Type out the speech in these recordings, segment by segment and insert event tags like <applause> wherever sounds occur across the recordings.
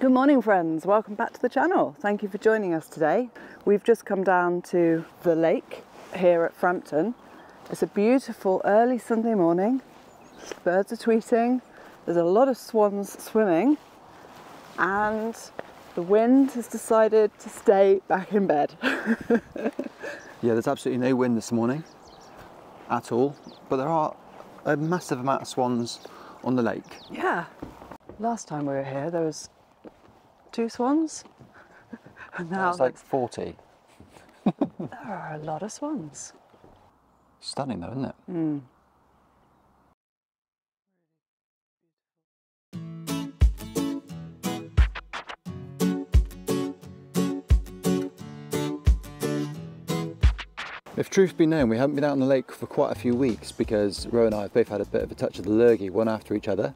Good morning friends, welcome back to the channel. Thank you for joining us today. We've just come down to the lake here at Frampton. It's a beautiful early Sunday morning. Birds are tweeting, there's a lot of swans swimming and the wind has decided to stay back in bed. <laughs> Yeah, there's absolutely no wind this morning at all, but there are a massive amount of swans on the lake. yeah, last time we were here there was two swans and now It's like 40. <laughs> there are a lot of swans. Stunning though, isn't it? If truth be known, we haven't been out on the lake for quite a few weeks because Row and I have both had a bit of a touch of the lurgy, one after each other.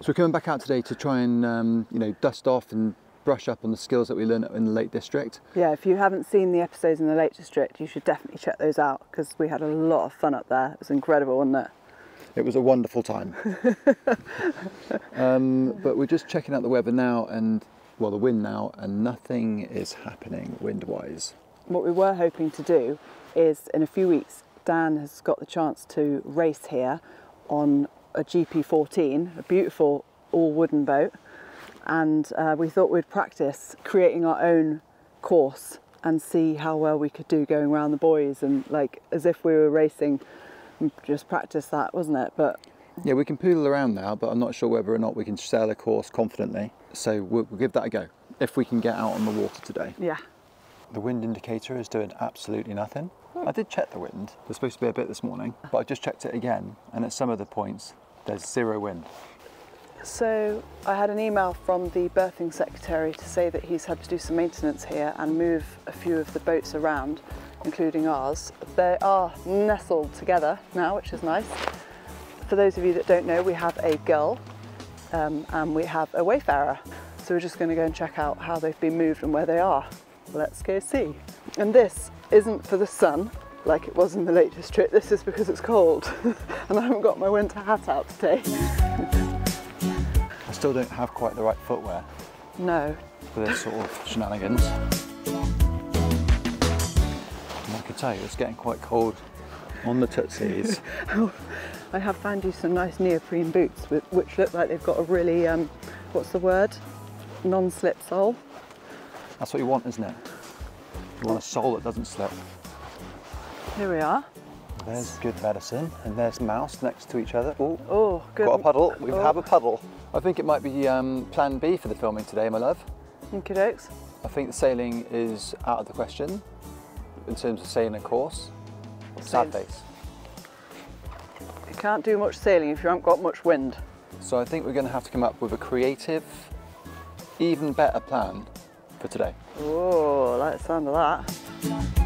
So we're coming back out today to try and um, you know dust off and brush up on the skills that we learned in the Lake District. Yeah, if you haven't seen the episodes in the Lake District, you should definitely check those out because we had a lot of fun up there. It was incredible, wasn't it? It was a wonderful time. <laughs> um, but we're just checking out the weather now and, well, the wind now, and nothing is happening wind wise. What we were hoping to do is in a few weeks, Dan has got the chance to race here on a GP14, a beautiful all wooden boat. And uh, we thought we'd practice creating our own course and see how well we could do going around the buoys and like as if we were racing and just practice that, wasn't it? But Yeah, we can poodle around now, but I'm not sure whether or not we can sail a course confidently. So we'll, we'll give that a go if we can get out on the water today. yeah, The wind indicator is doing absolutely nothing. I did check the wind. There's supposed to be a bit this morning, but I just checked it again, and at some of the points, there's zero wind. So I had an email from the berthing secretary to say that he's had to do some maintenance here and move a few of the boats around, including ours. They are nestled together now, which is nice. For those of you that don't know, we have a gull um, and we have a wayfarer. So we're just going to go and check out how they've been moved and where they are. Let's go see. And this isn't for the sun like it was in the latest trip. This is because it's cold <laughs> and I haven't got my winter hat out today. <laughs> Still don't have quite the right footwear No, for this sort of shenanigans. And I can tell you, it's getting quite cold on the tootsies. <laughs> I have found you some nice neoprene boots with, which look like they've got a really, um, what's the word? Non-slip sole. That's what you want, isn't it? You want a sole that doesn't slip. Here we are. There's good medicine, and there's mouse next to each other. Oh, Oh, good. got a puddle. We Oh. have a puddle. I think it might be um, plan B for the filming today, my love. Okie dokes. I think the sailing is out of the question in terms of sailing a course. Sad face. You can't do much sailing if you haven't got much wind. So I think we're going to have to come up with a creative, even better plan for today. Oh, I like the sound of that.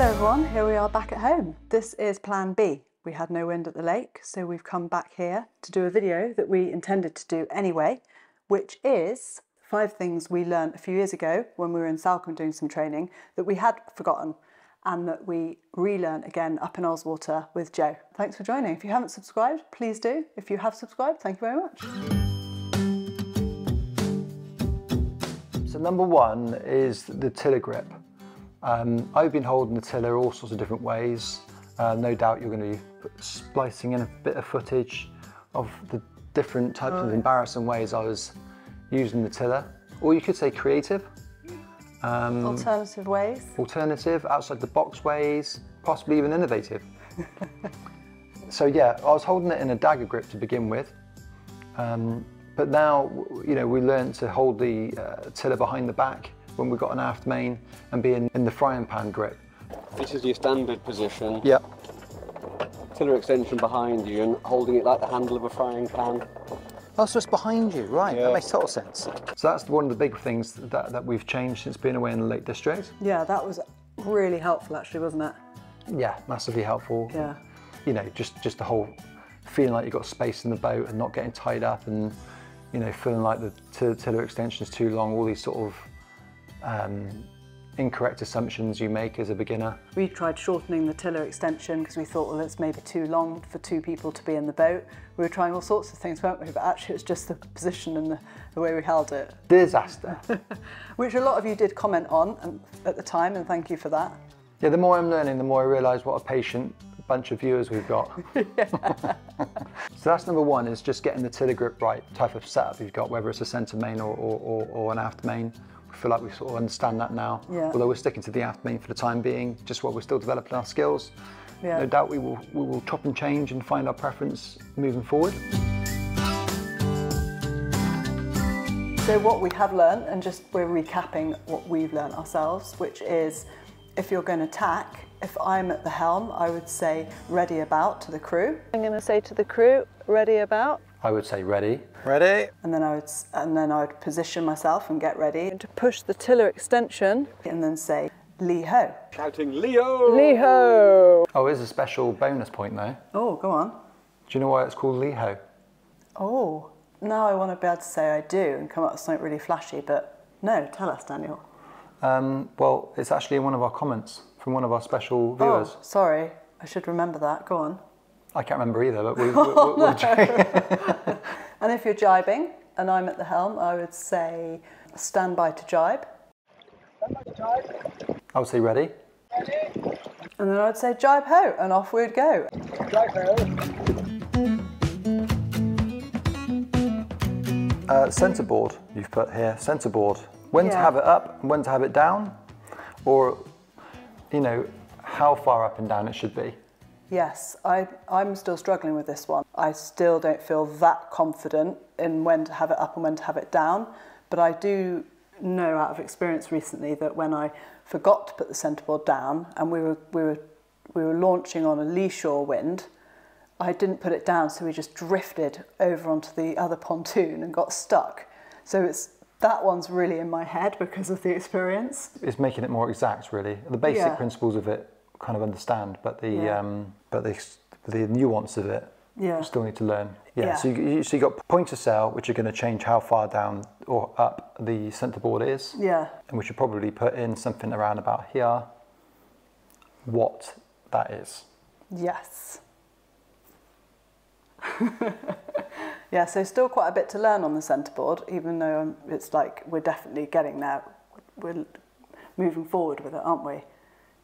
Hello everyone, here we are back at home. This is plan B. We had no wind at the lake, so we've come back here to do a video that we intended to do anyway, which is five things we learned a few years ago when we were in Salcombe doing some training that we had forgotten and that we relearn again up in Ullswater with Joe. Thanks for joining. If you haven't subscribed, please do. If you have subscribed, thank you very much. So number one is the tiller grip. Um, I've been holding the tiller all sorts of different ways. Uh, no doubt you're going to be splicing in a bit of footage of the different types of embarrassing ways I was using the tiller. Or you could say creative, Alternative ways. alternative, outside the box ways, possibly even innovative. <laughs> so yeah, I was holding it in a dagger grip to begin with. Um, but now, you know, we learned to hold the uh, tiller behind the back when we got an aft main and being in, in the frying pan grip. This is your standard position. Yep. Tiller extension behind you and holding it like the handle of a frying pan. Oh, so it's behind you, right? Yeah. That makes total sense. So that's one of the big things that, that we've changed since being away in the Lake District. Yeah, that was really helpful actually, wasn't it? Yeah, massively helpful. Yeah. You know, just just the whole feeling like you've got space in the boat and not getting tied up and you know feeling like the tiller extension is too long. All these sort of um, incorrect assumptions you make as a beginner. We tried shortening the tiller extension because we thought, well, it's maybe too long for two people to be in the boat. We were trying all sorts of things, weren't we? But actually, it was just the position and the, the way we held it, Disaster. <laughs> which a lot of you did comment on um, at the time, and thank you for that. yeah, the more I'm learning, the more I realise what a patient bunch of viewers we've got. <laughs> <laughs> so that's number one, is just getting the tiller grip right, type of setup you've got, whether it's a centre main or, or, or, or an aft main. Feel like we sort of understand that now. Yeah. Although we're sticking to the aft main for the time being, just while we're still developing our skills. Yeah. No doubt we will, we will chop and change and find our preference moving forward. So what we have learned, and just we're recapping what we've learned ourselves, which is if you're going to tack, if I'm at the helm, I would say ready about to the crew. I'm going to say to the crew, ready about. I would say ready. Ready. And then I would, and then I would position myself and get ready. And to push the tiller extension, and then say lee ho. Shouting Lee ho! Lee ho. Oh, here's a special bonus point though. Oh, go on. Do you know why it's called lee ho? Oh, now I want to be able to say I do and come up with something really flashy, but no, tell us, Daniel. Um, well, it's actually in one of our comments from one of our special viewers. Oh, sorry. I should remember that. Go on. I can't remember either, but we, <laughs> we, we'll, we'll <laughs> check. And if you're jibing and I'm at the helm, I would say stand by to jibe. I would say ready. Ready. And then I would say jibe ho, and off we'd go. Jibe ho. Uh, centre board, you've put here, centre When to have it up and when to have it down, or, you know, how far up and down it should be. Yes, I, I'm still struggling with this one. I still don't feel that confident in when to have it up and when to have it down, but I do know out of experience recently that when I forgot to put the centreboard down and we were, we were, we were launching on a lee shore wind, I didn't put it down, so we just drifted over onto the other pontoon and got stuck. So it's that one's really in my head because of the experience. It's making it more exact, really. The basic Yeah. principles of it kind of understand, but the Yeah. um, but the the nuance of it Yeah. you still need to learn. Yeah. Yeah. So you, you so you got points of sail, which are going to change how far down or up the centre board is. Yeah, and we should probably put in something around about here what that is. yes. <laughs> yeah, so still quite a bit to learn on the centreboard, even though um, it's like we're definitely getting there. We're moving forward with it, aren't we?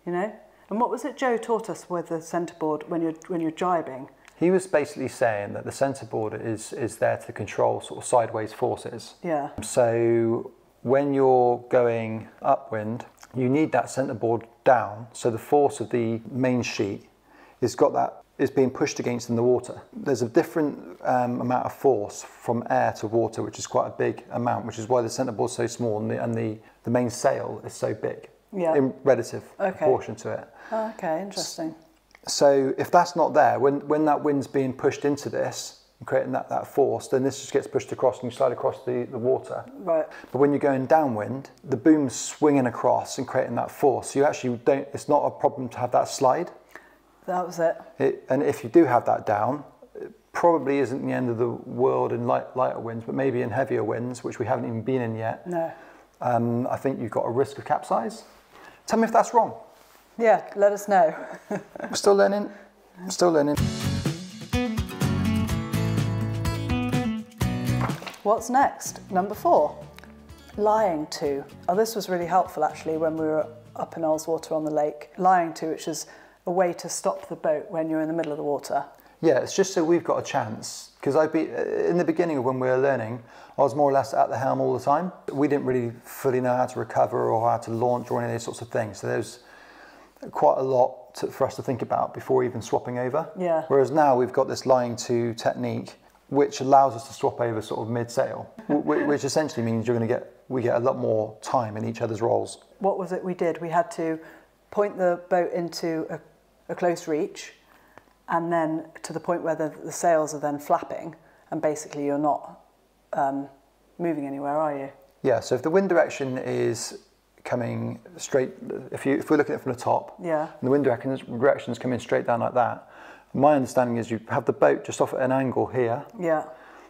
You know? And what was it Joe taught us with the centreboard when you're, when you're jibing? He was basically saying that the centre board is, is there to control sort of sideways forces. Yeah, So when you're going upwind, you need that centre board down. So the force of the main sheet is got that is being pushed against in the water. There's a different um, amount of force from air to water, which is quite a big amount, which is why the centre board's so small and the, and the, the main sail is so big Yeah. in relative Okay. proportion to it. oh, okay, interesting. So if that's not there, when, when that wind's being pushed into this and creating that, that force, then this just gets pushed across and you slide across the, the water. Right, But when you're going downwind, the boom's swinging across and creating that force. So you actually don't, it's not a problem to have that slide. That was it. It, and if you do have that down, it probably isn't the end of the world in light, lighter winds, but maybe in heavier winds, which we haven't even been in yet, No. um, I think you've got a risk of capsize. Tell me if that's wrong. Yeah, let us know. <laughs> We're still learning. Still learning. What's next? Number four, lying to. Oh, this was really helpful actually when we were up in Ullswater on the lake. Lying to, which is a way to stop the boat when you're in the middle of the water. Yeah, it's just so we've got a chance. Because I'd be uh, in the beginning of when we were learning, I was more or less at the helm all the time. We didn't really fully know how to recover or how to launch or any of those sorts of things. So there's quite a lot to, for us to think about before even swapping over. Yeah. Whereas now we've got this lying to technique, which allows us to swap over sort of mid sail, which essentially means you're going to get we get a lot more time in each other's roles. What was it we did? We had to point the boat into a, a close reach and then to the point where the, the sails are then flapping and basically you're not um, moving anywhere, are you? Yeah. So if the wind direction is coming straight, if you if we're looking at it from the top, Yeah. and the wind direction is coming straight down like that. My understanding is you have the boat just off at an angle here, Yeah.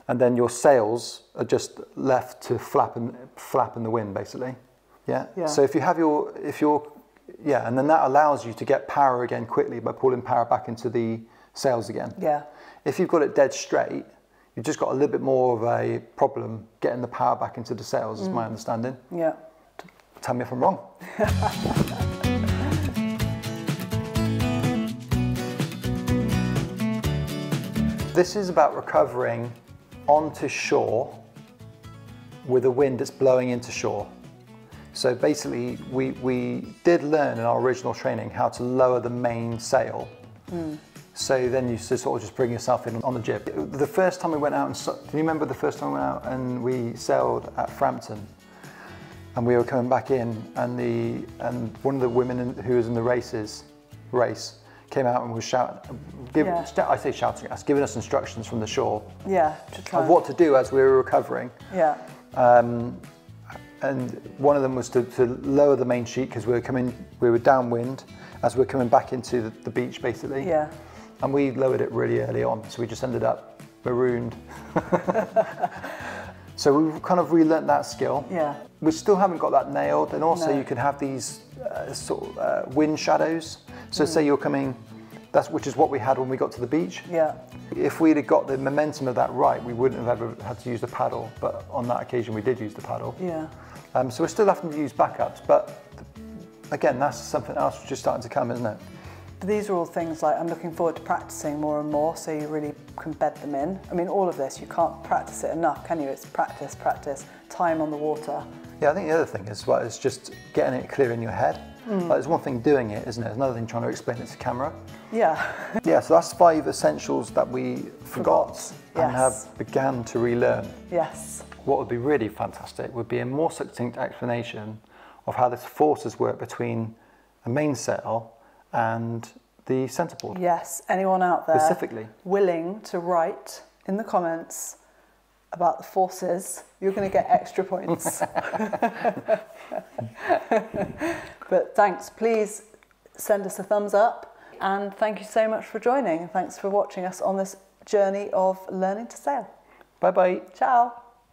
and then your sails are just left to flap and flap in the wind, basically. Yeah. Yeah. So if you have your, if you're, yeah, and then that allows you to get power again quickly by pulling power back into the sails again. Yeah. If you've got it dead straight, you've just got a little bit more of a problem getting the power back into the sails, is my Mm. understanding. Yeah. Tell me if I'm wrong. <laughs> this is about recovering onto shore with a wind that's blowing into shore. So basically, we, we did learn in our original training how to lower the main sail. So then you sort of just bring yourself in on the jib. The first time we went out and, so- do you remember the first time we went out and we sailed at Frampton? and we were coming back in, and the and one of the women in, who was in the races race came out and was shouting, give, Yeah. I say shouting at us, giving us instructions from the shore Yeah. To try. of what to do as we were recovering. Yeah. Um, and one of them was to, to lower the main sheet because we were coming, we were downwind as we were coming back into the, the beach basically. Yeah. And we lowered it really early on, so we just ended up marooned. <laughs> so we've kind of relearned that skill. Yeah. We still haven't got that nailed, and also No. you can have these uh, sort of uh, wind shadows. So Mm. say you're coming, that's which is what we had when we got to the beach. Yeah. If we'd have got the momentum of that right, we wouldn't have ever had to use the paddle. But on that occasion, we did use the paddle. Yeah. Um, so we're still having to use backups, but again, that's something else which is starting to come, isn't it? These are all things like I'm looking forward to practicing more and more so you really can bed them in. I mean, all of this, you can't practice it enough, can you? It's practice, practice, time on the water. Yeah, I think the other thing is well, it's just getting it clear in your head. Like, there's one thing doing it, isn't it? There's another thing trying to explain it to camera. Yeah. <laughs> Yeah, so that's five essentials that we forgot, Forgot, and yes. have began to relearn. yes. What would be really fantastic would be a more succinct explanation of how the forces work between a mainsail and the centerboard. Yes. Anyone out there Specifically. willing to write in the comments about the forces, you're going to get extra points. <laughs> <laughs> but thanks. Please send us a thumbs up. And thank you so much for joining. Thanks for watching us on this journey of learning to sail. Bye bye. Ciao.